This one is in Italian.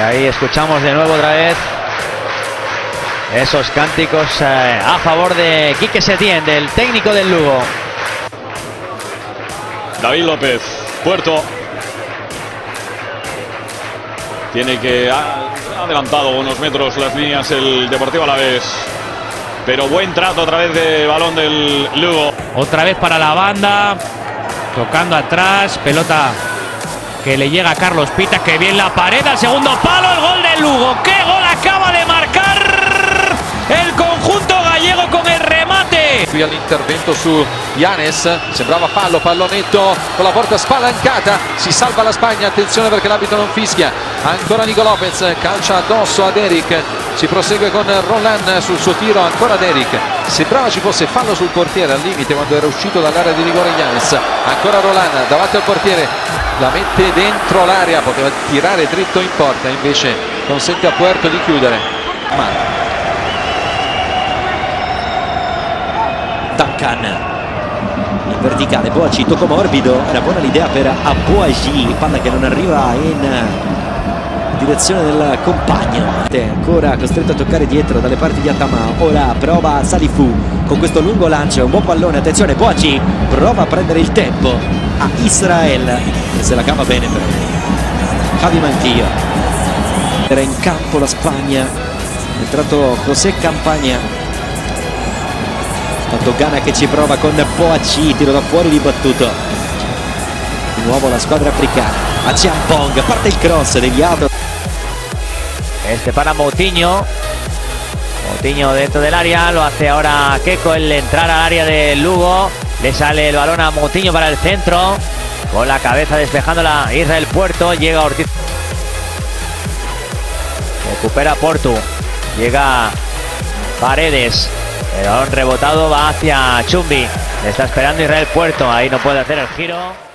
Y ahí escuchamos de nuevo otra vez esos cánticos eh, a favor de Quique Setién, del técnico del Lugo. David López, Puerto. Tiene que ha adelantado unos metros las líneas el Deportivo Alavés. Pero buen trato otra vez de balón del Lugo. Otra vez para la banda. Tocando atrás. Pelota que le llega a Carlos Pita. Que bien la pared al segundo palo. El gol del Lugo. ¡Qué gol acaba de marcar el conjunto gallego con el remate! Qui all'intervento su Ianes, sembrava fallo, pallonetto con la porta spalancata, si salva la Spagna, attenzione perché l'abito non fischia, ancora Nico Lopez, calcia addosso ad Eric, si prosegue con Roland sul suo tiro, ancora ad Eric, sembrava ci fosse fallo sul portiere al limite quando era uscito dall'area di rigore Ianes, ancora Roland davanti al portiere, la mette dentro l'area, poteva tirare dritto in porta, invece consente a Puerto di chiudere. Ma Duncan in verticale Boaci tocco morbido era buona l'idea per Aboagi palla che non arriva in direzione del compagno. Ancora costretto a toccare dietro dalle parti di Atama. Ora prova Salifu. Con questo lungo lancio un buon pallone attenzione Boaci prova a prendere il tempo. A Israel. Che se la cava bene però. Javi Mantillo. Era in campo la Spagna. È entrato José Campagna Dogana che ci prova con Poaci, tiro da fuori ribattuto. Di nuovo la squadra africana. A Ciampong, parte il cross deviato. Este para Moutinho. Moutinho dentro del área, lo hace ahora Keco el entrar al área de Lugo. Le sale el balón a Moutinho para el centro. Con la cabeza despejándola Israel Puerto. Llega Ortiz. Recupera Portu. Llega Paredes. El balón rebotado va hacia Chumbi. Le está esperando Israel Puerto. Ahí no puede hacer el giro.